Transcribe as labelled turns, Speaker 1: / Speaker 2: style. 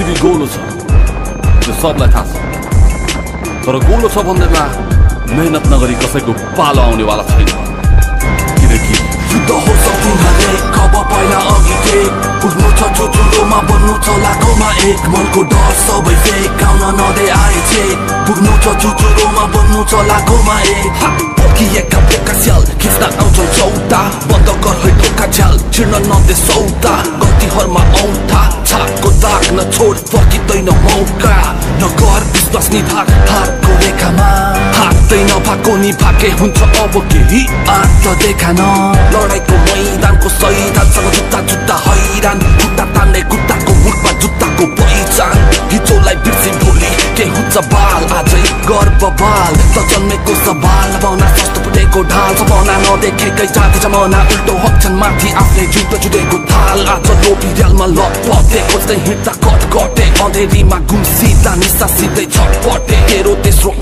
Speaker 1: पृथ्वी गोलो छ त्यो सबलाई थाहा छ तर गोलो छ भन्दैमा मेहनत नगरी कसैको पालो आउनेवाला छैन किनकि
Speaker 2: युद्ध हो सकिन हरेक पहिला अघि टेक पुग्नु छ चुचुरोमा बन्नु छ एक मनको डर सबै फेक नदे आए पुग्नु छ चुचुरोमा बन्नु छ एक बोका स्याल आउँछौ चौता बन्द गर है ढोका झ्याल छिर्न नदे सौता छोड फर्किँदैन मौका नगर विश्वास निभाग हातको रेखामा हातै नभाएको नि भाके हुन्छ अब केही आँट त देखा न लडाइँको मैदानको सैदानसँग जुत्ता जुत्ता हैरान खुट्टा तान्ने खुट्टाको मुखमा जुत्ताको पहिचान हिजोलाई बिर्सी भोलि के हुन्छ बाल आजै गर्व बाल त जन्मेको सवाल भावना सस्तो फुटेको ढाल सपना नदेखेकै जाति जमाना उल्टो हक्छन् माथि आफूले जुटो जुटेको थाल आज लोभी र्यालमा लपटे खोज्दै हिँड्दा got it On the rim a goose, the nista si the jackpot Quiero desro